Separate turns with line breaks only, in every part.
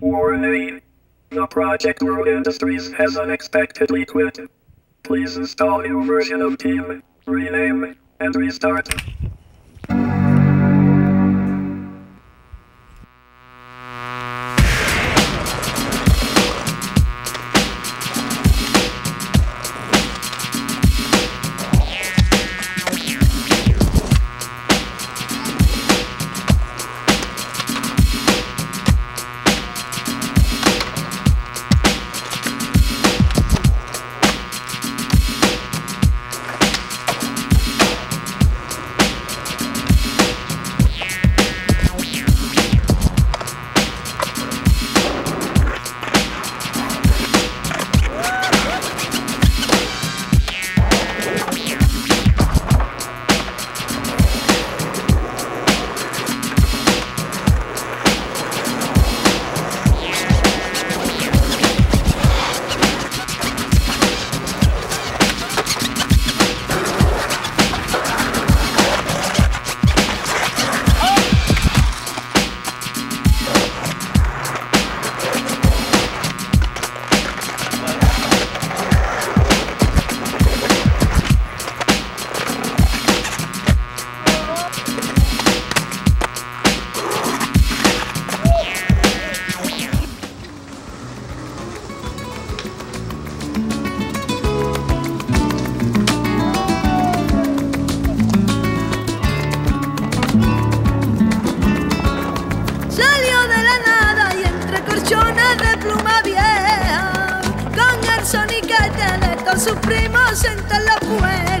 Warning. The Project Root Industries has unexpectedly quit. Please install new version of Team, rename, and restart.
supremo senta en la
puerta.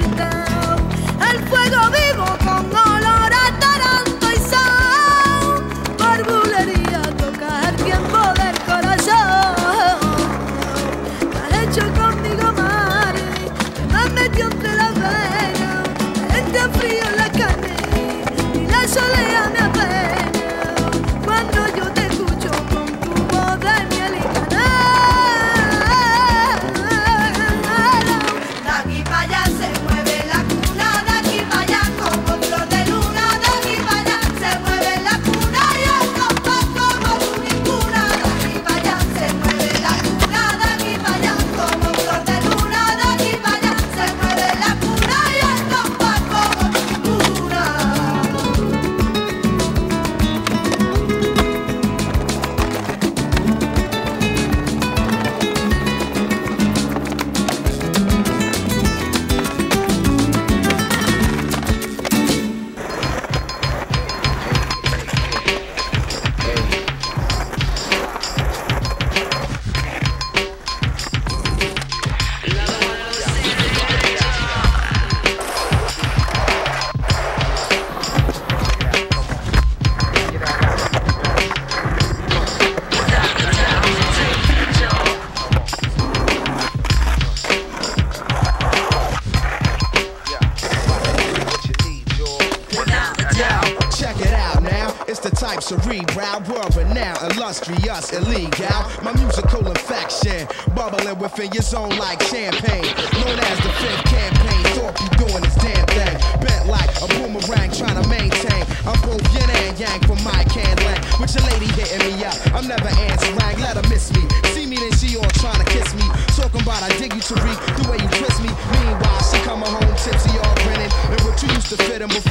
Cerebral, world renowned, illustrious, illegal. My musical infection, bubbling within your zone like champagne. Known as the fifth campaign. Thought you doing this damn thing. Bent like a boomerang trying to maintain. I'm both yin and yang from my can. With your lady hitting me up, I'm never answering. Let her miss me. See me, then she all trying to kiss me. Talking about I dig you, Tariq, the way you twist me. Meanwhile, she coming home tipsy, all grinning. And what you used to fit in before,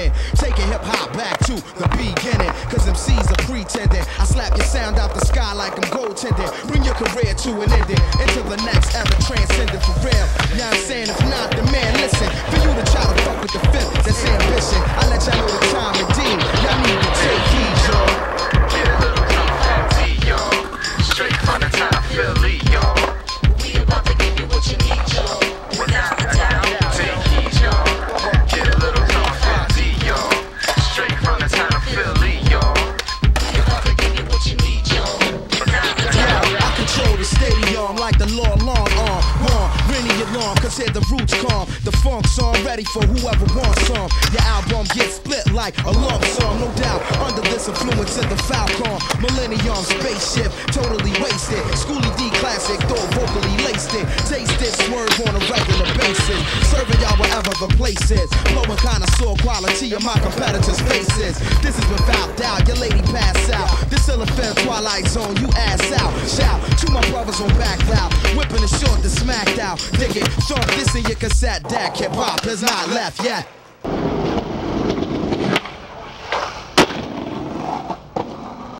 winning. Taking hip hop back to the beginning. Cause MCs are pretending. I slap your sound out the sky like I'm goaltending. Bring your career to an ending. Into the next ever transcending for real. Yeah, I'm saying if not, cause here the roots calm. The funk song ready for whoever wants some. Your album gets split like a lump sum, no doubt. Under this influence of the Falcon, Millennium spaceship, totally wasted. Schoolly D classic, though vocally laced it. Taste it, swerve on a regular basis. Serving y'all wherever the place is. Blowing connoisseur quality of my competitors' faces. This is without doubt, your lady pass out. This elephant twilight zone, you ass out. Shout my brothers on back loud. Whipping the short to smacked out. Dig it, thump this in your cassette deck. Hip hop has not left yet.